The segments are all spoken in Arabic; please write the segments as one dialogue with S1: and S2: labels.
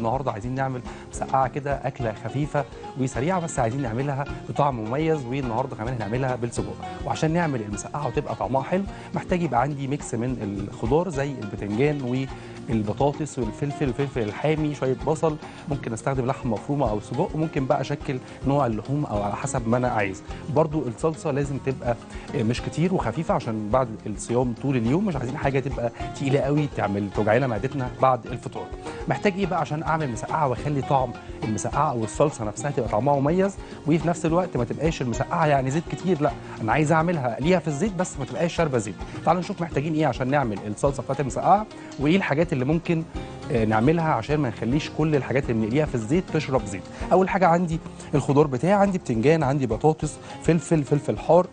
S1: النهارده عايزين نعمل مسقعة كده أكلة خفيفة وسريعة بس عايزين نعملها بطعم مميز والنهارده كمان هنعملها بالسجق. وعشان نعمل المسقعة وتبقى طعمها حلو محتاج يبقى عندي ميكس من الخضار زي البتنجان والبطاطس والفلفل والفلفل الحامي شوية بصل ممكن أستخدم لحمة مفرومة أو سجق وممكن بقى أشكل نوع اللحوم أو على حسب ما أنا عايز. برضو الصلصة لازم تبقى مش كتير وخفيفة عشان بعد الصيام طول اليوم مش عايزين حاجة تبقى تقيلة قوي تعمل توجع لنا معدتنا بعد الفطار. محتاج إيه بقى عشان اعمل مسقعة واخلي طعم المسقعة أو الصلصة نفسها تبقى طعمها مميز وفي نفس الوقت ما تبقاش المسقعة يعني زيت كتير لا أنا عايز اعملها ليها في الزيت بس ما تبقاش شاربة زيت. تعالوا نشوف محتاجين إيه عشان نعمل الصلصة بتاعت المسقعة وايه الحاجات اللي ممكن آه، نعملها عشان ما نخليش كل الحاجات اللي بنقليها في الزيت تشرب زيت. أول حاجة عندي الخضار بتاعي عندي بتنجان عندي بطاطس فلفل فلفل حار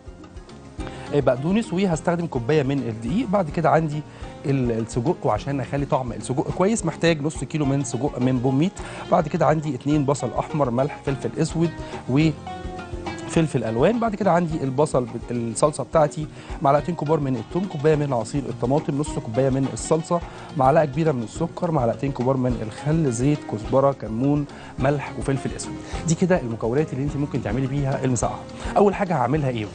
S1: بقدونس وهستخدم كوباية من الدقيق. بعد كده عندي ال- السجق وعشان أخلي طعم السجق كويس محتاج نص كيلو من سجق من بوميت. بعد كده عندي اتنين بصل أحمر ملح فلفل أسود و فلفل ألوان. بعد كده عندي البصل الصلصة بتاعتي معلقتين كبار من الثوم كوباية من عصير الطماطم نص كوباية من الصلصة معلقة كبيرة من السكر معلقتين كبار من الخل زيت كزبرة كمون ملح وفلفل أسود. دي كده المكونات اللي انت ممكن تعملي بيها المسقعة. أول حاجة هعملها إيه؟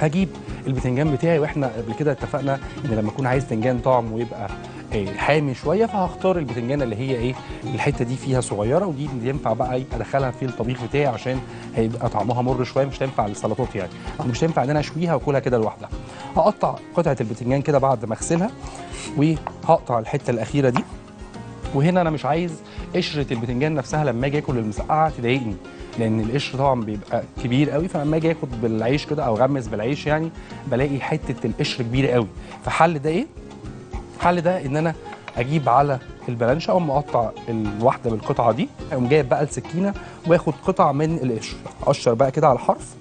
S1: هجيب البتنجان بتاعي وإحنا قبل كده اتفقنا إن لما أكون عايز بتنجان طعم ويبقى إيه، حامي شوية فهختار البتنجان اللي هي إيه الحتة دي فيها صغيرة ودي ينفع بقى أدخلها في الطبيخ بتاعي عشان هيبقى طعمها مر شوية مش تنفع للسلطات يعني. مش تنفع إن أنا أشويها وأكلها كده لوحدها. هقطع قطعة البتنجان كده بعد ما أغسلها وهقطع الحتة الأخيرة دي. وهنا أنا مش عايز قشرة البتنجان نفسها لما أجي آكل المسقعة تضايقني. لأن القشر طبعا بيبقى كبير قوي فلما أجي اخد بالعيش كده أو أغمس بالعيش يعني بلاقي حتة القشر كبيرة قوي. فحل ده إيه؟ الحل ده إن أنا أجيب على البلانشة اقوم مقطع الواحدة بالقطعة دي أقوم جايب بقى السكينة وآخد قطع من القشر. أقشر بقى كده على حرف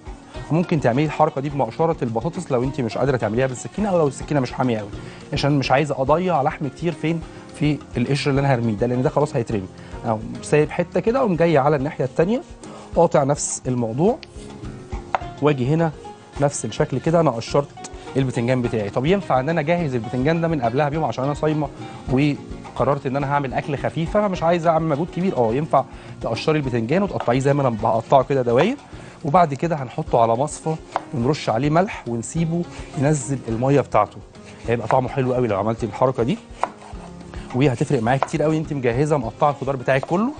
S1: ممكن تعملي الحركة دي بمقشرة البطاطس لو انت مش قادرة تعمليها بالسكينة أو لو السكينة مش حامية قوي. عشان مش عايزة أضيع لحم كتير فين؟ في القشر اللي أنا هرميه ده لأن ده خلاص هيترمي. أو سايب حتة كده أقوم جاي على الناحية الثانية قاطع نفس الموضوع. واجي هنا نفس الشكل كده أنا قشرت البتنجان بتاعي. طب ينفع إن أنا أجهز البتنجان ده من قبلها بيوم عشان أنا صايمة وقررت إن أنا هعمل أكل خفيف؟ فمش عايز أعمل مجهود كبير. آه ينفع تقشري البتنجان وتقطعيه زي ما أنا بقطعه كده دواير. وبعد كده هنحطه على مصفى ونرش عليه ملح ونسيبه ينزل المية بتاعته. هيبقى طعمه حلو قوي لو عملتي الحركة دي. وهتفرق معاك كتير قوي. انت مجهزة مقطعة الخضار بتاعك كله.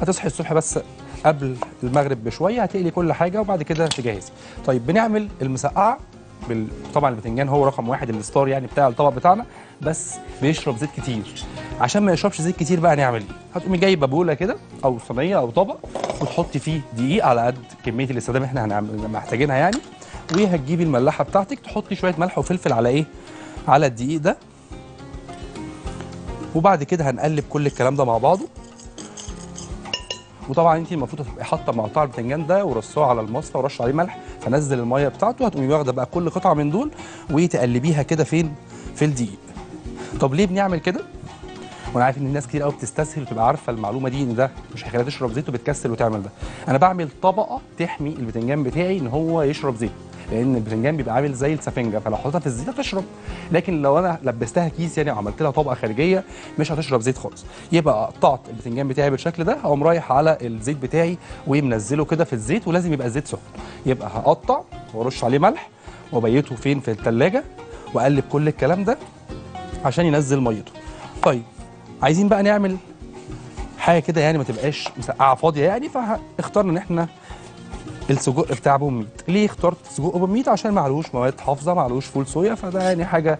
S1: هتصحي الصبح بس قبل المغرب بشوية هتقلي كل حاجة وبعد كده تجهزي طيب بنعمل المسقعة بال... طبعا البتنجان هو رقم واحد الستار يعني بتاع الطبق بتاعنا بس بيشرب زيت كتير. عشان ما يشربش زيت كتير بقى نعمل إيه؟ هتقومي جايبه بوله كده أو صينية أو طبق وتحطي فيه دقيق على قد كمية الاستخدام إحنا هنعمل محتاجينها يعني. وهتجيبي الملاحة بتاعتك تحطي شوية ملح وفلفل على إيه؟ على الدقيق ده. وبعد كده هنقلب كل الكلام ده مع بعضه. وطبعا انت المفروض هتبقي حاطة مقطع البتنجان ده ورصاه على المصفى ورش عليه ملح فنزل المية بتاعته هتقومي واخدة بقى كل قطعة من دول وتقلبيها كده فين؟ في الدقيق. طب ليه بنعمل كده؟ وأنا عارف إن الناس كتير قوي بتستسهل وتبقى عارفة المعلومة دي إن ده مش هيخليها تشرب زيت وبتكسل وتعمل ده. أنا بعمل طبقة تحمي البتنجان بتاعي إن هو يشرب زيت. لأن البتنجان بيبقى عامل زي السفنجة فلو حطيتها في الزيت هتشرب. لكن لو أنا لبستها كيس يعني وعملت لها طبقة خارجية مش هتشرب زيت خالص. يبقى قطعت البتنجان بتاعي بالشكل ده هقوم رايح على الزيت بتاعي ومنزله كده في الزيت ولازم يبقى الزيت سخن. يبقى هقطع وارش عليه ملح وابيته فين؟ في الثلاجه واقلب كل الكلام ده عشان ينزل ميته. طيب عايزين بقى نعمل حاجة كده يعني ما تبقاش مسقعة فاضية يعني فاخترنا ان إحنا السجق بتاع بوميت ليه اخترت سجق بوميت عشان معلوش مواد حافظة معلوش فول صويا فده يعني حاجة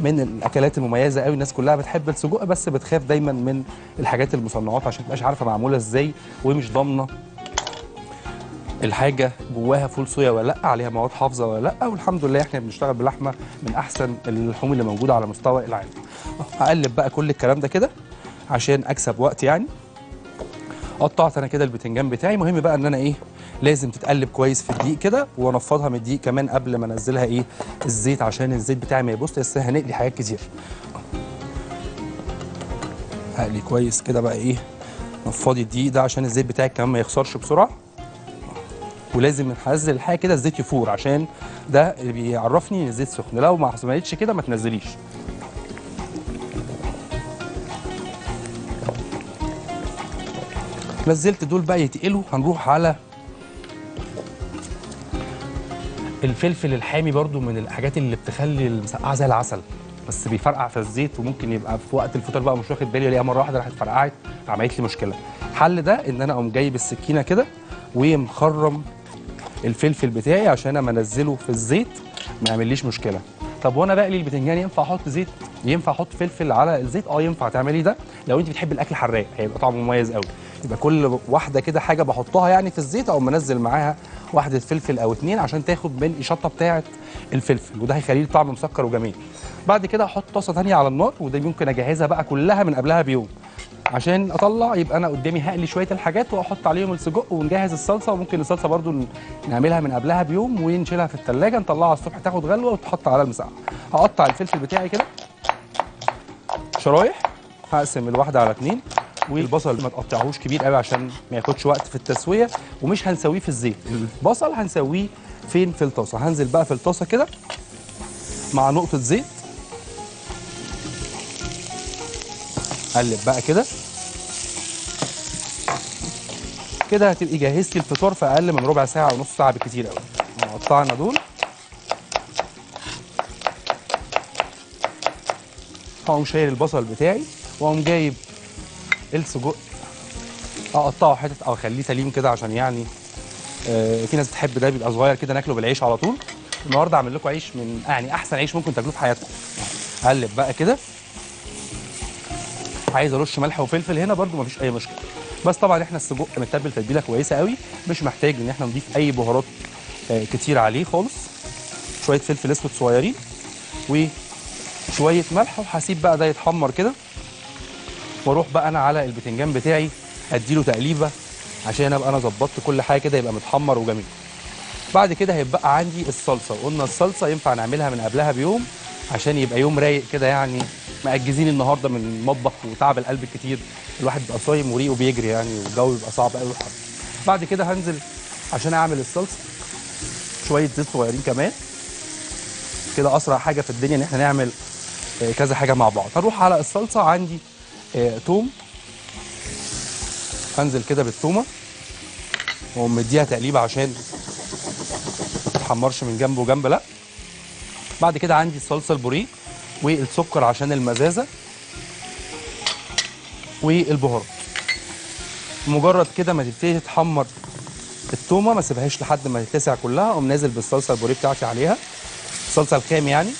S1: من الأكلات المميزة قوي الناس كلها بتحب السجق بس بتخاف دايما من الحاجات المصنعات عشان تبقاش عارفة معمولة إزاي ومش ضامنة الحاجة جواها فول صويا ولا لأ عليها مواد حافظة ولا لأ. والحمد لله إحنا بنشتغل بلحمه من أحسن اللحوم اللي موجودة على مستوى العالم. هقلب بقى كل الكلام ده كده عشان أكسب وقت يعني. قطعت أنا كده البتنجان بتاعي. مهم بقى إن أنا إيه لازم تتقلب كويس في الدقيق كده وانفضها من الدقيق كمان قبل ما انزلها إيه الزيت عشان الزيت بتاعي ما يبص لسه هنقلي حاجات كتير. هقلي كويس كده بقى إيه نفضي الدقيق ده عشان الزيت بتاعك كمان ما يخسرش بسرعة. ولازم ننزل الحاجة كده الزيت يفور عشان ده اللي بيعرفني إن الزيت سخن. لو ما عملتش كده ما تنزليش. نزلت دول بقى يتقلوا هنروح على الفلفل الحامي برضو من الحاجات اللي بتخلي المسقعة زي العسل. بس بيفرقع في الزيت وممكن يبقى في وقت الفطار بقى مش واخد بالي الاقيها مرة واحدة راحت فرقعت عملت لي مشكلة. الحل ده إن أنا أقوم جايب السكينة كده ومخرم الفلفل بتاعي عشان أما أنزله في الزيت ما يعمليش مشكلة. طب وأنا بقلي البتنجان ينفع أحط زيت؟ ينفع أحط فلفل على الزيت؟ آه ينفع تعملي ده. لو أنت بتحبي الأكل حراق هيبقى طعمه مميز قوي يبقى كل واحدة كده حاجة بحطها يعني في الزيت أو منزل معاها واحدة فلفل أو اتنين عشان تاخد من الشطة بتاعه الفلفل وده هيخليه الطعم مسكر وجميل. بعد كده أحط طاسة ثانية على النار وده ممكن أجهزها بقى كلها من قبلها بيوم. عشان أطلع يبقى أنا قدامي هقلي شوية الحاجات وأحط عليهم السجق ونجهز الصلصة. وممكن الصلصة ن- نعملها من قبلها بيوم ونشيلها في الثلاجه نطلعها الصبح تاخد غلوة وتحط على المسقعة. هقطع الفلفل بتاعي كده. شرايح هقسم الواحدة على اتنين. والبصل ما تقطعهوش كبير قوي عشان ما ياخدش وقت في التسوية ومش هنسويه في الزيت. البصل هنسويه فين؟ في الطاسة. هنزل بقى في الطاسة كده مع نقطة زيت. قلب بقى كده. كده هتبقي جهزتي الفطار في أقل من ربع ساعة ونص ساعة بالكتير قوي. قطعنا دول. هقوم شايل البصل بتاعي واقوم جايب السجق أقطعه حتت أو أخليه سليم كده عشان يعني آه في ناس بتحب ده بيبقى صغير كده ناكله بالعيش على طول. النهارده اعمل لكم عيش من يعني أحسن عيش ممكن تاكلوه في حياتكم. اقلب بقى كده. عايز أرش ملح وفلفل هنا برده مفيش أي مشكلة. بس طبعا إحنا السجق متبل تتبيله كويسة قوي. مش محتاج إن إحنا نضيف أي بهارات آه كتير عليه خالص. شوية فلفل أسود صغيرين. وشوية ملح وهسيب بقى ده يتحمر كده. وأروح بقى أنا على البتنجان بتاعي اديله تقليبة عشان ابقى أنا ظبطت كل حاجة كده يبقى متحمر وجميل. بعد كده هيبقى عندي الصلصة وقلنا الصلصة ينفع نعملها من قبلها بيوم عشان يبقى يوم رايق كده يعني مأجزين النهارده من المطبخ وتعب القلب الكتير الواحد بيبقى صايم وريقه بيجري يعني والجو بيبقى صعب قوي وحر بعد كده هنزل عشان أعمل الصلصة شوية زيت صغيرين كمان. كده أسرع حاجة في الدنيا إن إحنا نعمل آه، كذا حاجة مع بعض. هنروح على الصلصة عندي توم. هنزل كده بالتومة. واقوم مديها تقليبه عشان ما تتحمرش من جنب وجنب لا. بعد كده عندي الصلصه البوريه والسكر عشان المزازة والبهارات. مجرد كده ما تبتدي تتحمر التومة ما سيبهاش لحد ما تتسع كلها اقوم نازل بالصلصة البوريه بتاعتي عليها. الصلصه الخام يعني.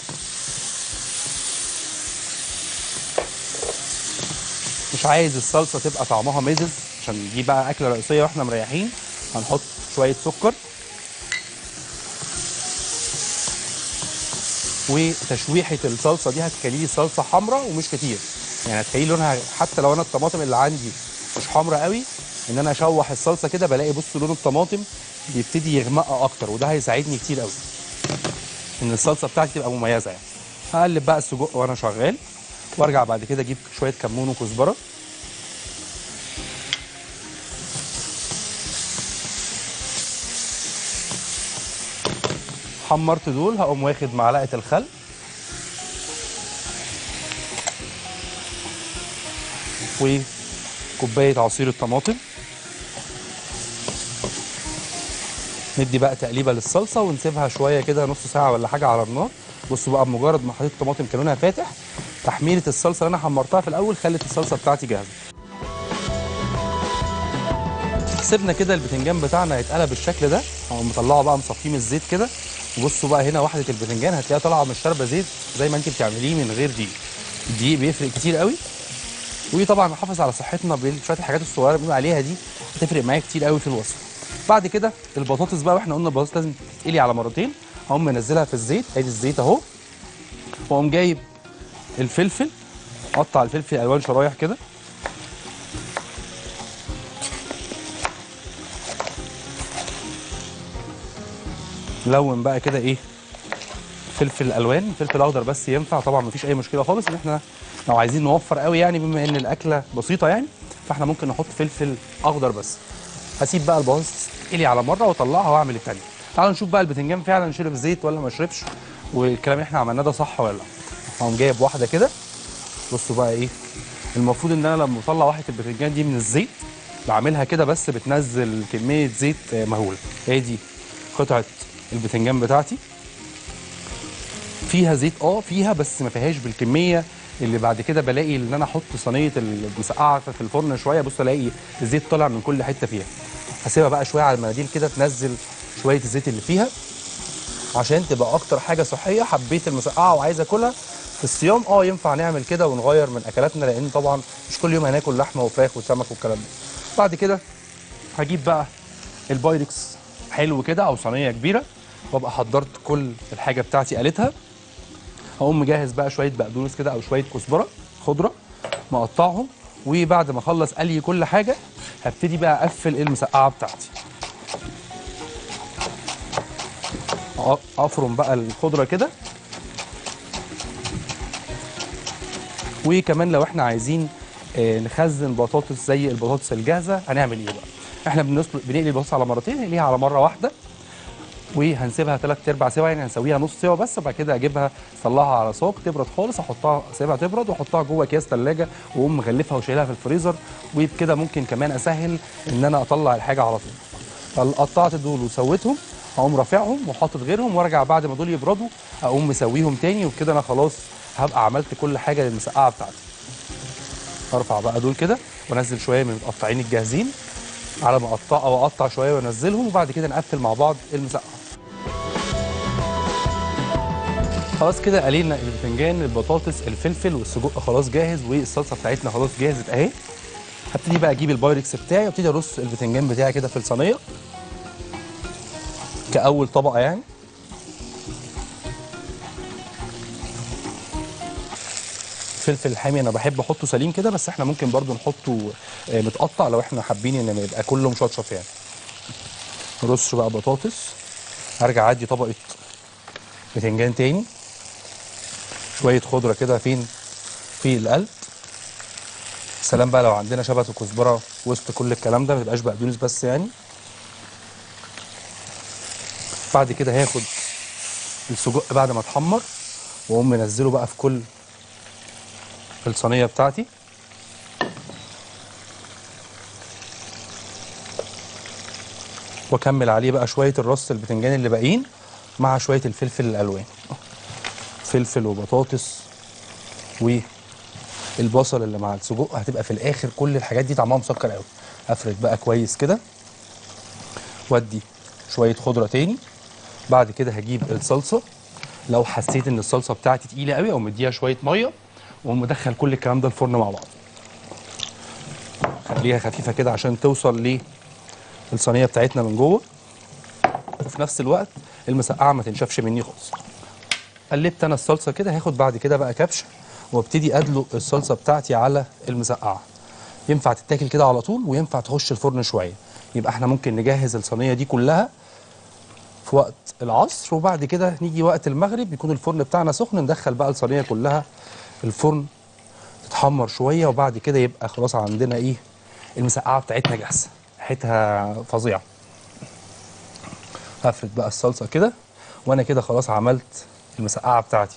S1: عايز الصلصة تبقى طعمها مزز عشان دي بقى أكلة رئيسية وإحنا مريحين. هنحط شوية سكر. وتشويحة الصلصة دي هتخلي لي صلصة حمراء ومش كتير. يعني هتخلي لونها حتى لو أنا الطماطم اللي عندي مش حمراء قوي إن أنا أشوح الصلصة كده بلاقي بص لون الطماطم بيبتدي يغمق أكتر وده هيساعدني كتير قوي. إن الصلصة بتاعتي تبقى مميزة يعني. هقلب بقى السجق وأنا شغال وأرجع بعد كده أجيب شوية كمون وكزبرة. حمرت دول هقوم واخد معلقة الخل. وكوباية عصير الطماطم. ندي بقى تقليبة للصلصة ونسيبها شوية كده نص ساعة ولا حاجة على النار. بصوا بقى بمجرد ما حطيت الطماطم كان لونها فاتح تحميرة الصلصة اللي أنا حمرتها في الأول خلت الصلصة بتاعتي جاهزة. سيبنا كده البتنجان بتاعنا يتقلب بالشكل ده. هقوم مطلعه بقى مصفيه من الزيت كده. وبصوا بقى هنا واحدة البتنجان هتلاقيها طالعة مش شاربه زيت زي ما انت بتعمليه من غير دقيق. الدقيق بيفرق كتير قوي. وطبعا نحافظ على صحتنا بشويه الحاجات الصغيرة اللي بنقول عليها دي هتفرق معايا كتير قوي في الوصفة. بعد كده البطاطس بقى وإحنا قلنا البطاطس لازم تتقلي على مرتين. هقوم منزلها في الزيت ادي الزيت اهو. واقوم جايب الفلفل اقطع الفلفل ألوان شرايح كده. لون بقى كده إيه فلفل ألوان فلفل أخضر بس ينفع طبعا مفيش أي مشكلة خالص. إن إحنا لو عايزين نوفر قوي يعني بما إن الأكلة بسيطة يعني فإحنا ممكن نحط فلفل أخضر بس. هسيب بقى البطاطس تقلي على مره وأطلعها وأعمل التانية. تعالوا نشوف بقى البتنجان فعلا شرب زيت ولا ما شربش والكلام اللي إحنا عملناه ده صح ولا لأ. هقوم جايب واحدة كده. بصوا بقى إيه المفروض إن أنا لما بطلع واحدة البتنجان دي من الزيت بعملها كده بس بتنزل كمية زيت مهولة. هي دي قطعة البتنجان بتاعتي. فيها زيت آه فيها بس ما فيهاش بالكمية اللي بعد كده بلاقي إن أنا أحط صينية المسقعة في الفرن شوية. بص ألاقي الزيت طالع من كل حتة فيها. هسيبها بقى شوية على المناديل كده تنزل شوية الزيت اللي فيها عشان تبقى أكتر حاجة صحية. حبيت المسقعة وعايز أكلها في الصيام آه ينفع نعمل كده ونغير من أكلاتنا لأن طبعا مش كل يوم هناكل لحمة وفراخ وسمك والكلام ده. بعد كده هجيب بقى البايركس حلو كده أو صينية كبيرة. وابقى حضرت كل الحاجة بتاعتي قالتها. هقوم مجهز بقى شوية بقدونس كده أو شوية كزبرة خضرة مقطعهم وبعد ما أخلص قلي كل حاجة هبتدي بقى أقفل المسقعة بتاعتي. أفرم بقى الخضرة كده. وكمان لو إحنا عايزين آه، نخزن بطاطس زي البطاطس الجاهزة هنعمل إيه بقى؟ إحنا بنقلي البطاطس على مرتين نقليها على مرة واحدة. وهنسيبها ثلاث أرباع سوا يعني هنسويها نص سوا بس وبعد كده اجيبها اطلعها على صاج تبرد خالص أحطها أسيبها تبرد وأحطها جوه أكياس ثلاجه وأقوم مغلفها وشايلها في الفريزر وبكده ممكن كمان أسهل إن أنا أطلع الحاجة على طول. قطعت دول وسويتهم اقوم رافعهم وحاطط غيرهم وأرجع بعد ما دول يبردوا أقوم مسويهم تاني وبكده أنا خلاص هبقى عملت كل حاجة للمسقعة بتاعتي. أرفع بقى دول كده وأنزل شوية من المتقطعين الجاهزين على ما أقطع أو أقطع شوية وأنزلهم وبعد كده نقفل مع بعض المسقعة. خلاص كده قلينا البتنجان البطاطس الفلفل والسجق. خلاص جاهز والصلصة بتاعتنا خلاص جاهزت أهي. هبتدي بقى أجيب البايركس بتاعي وأبتدي أرص البتنجان بتاعي كده في الصينية. كأول طبقة يعني. الفلفل الحامي أنا بحب أحطه سليم كده بس إحنا ممكن برضو نحطه آه، متقطع لو إحنا حابين إن يبقى كله مشطشط يعني. نرص بقى بطاطس. هرجع ادي طبقة بتنجان تاني. شوية خضرة كده فين في القلب. سلام بقى لو عندنا شبت وكزبرة وسط كل الكلام ده ما تبقاش بقدونس بس يعني. بعد كده هاخد السجق بعد ما اتحمر واقوم منزله بقى في كل الصينية بتاعتي. واكمل عليه بقى شوية الرص البتنجان اللي باقيين مع شوية الفلفل الألوان. فلفل وبطاطس والبصل اللي مع السجق هتبقى في الآخر كل الحاجات دي طعمها مسكر قوي. أفرد بقى كويس كده. وأدي شوية خضرة تاني. بعد كده هجيب الصلصة. لو حسيت إن الصلصة بتاعتي تقيلة قوي أو مديها شوية مية وأقوم مدخل كل الكلام ده الفرن مع بعض. خليها خفيفة كده عشان توصل للصينيه بتاعتنا من جوه. وفي نفس الوقت المسقعة ما تنشفش مني خالص. قلبت أنا الصلصة كده هاخد بعد كده بقى كبشه وابتدي أدلق الصلصة بتاعتي على المسقعة. ينفع تتاكل كده على طول وينفع تخش الفرن شوية. يبقى إحنا ممكن نجهز الصينية دي كلها في وقت العصر وبعد كده نيجي وقت المغرب يكون الفرن بتاعنا سخن ندخل بقى الصينية كلها الفرن تتحمر شوية وبعد كده يبقى خلاص عندنا إيه المسقعة بتاعتنا جاهزة. ريحتها فظيعة. هفرد بقى الصلصة كده وأنا كده خلاص عملت المسقعة بتاعتي.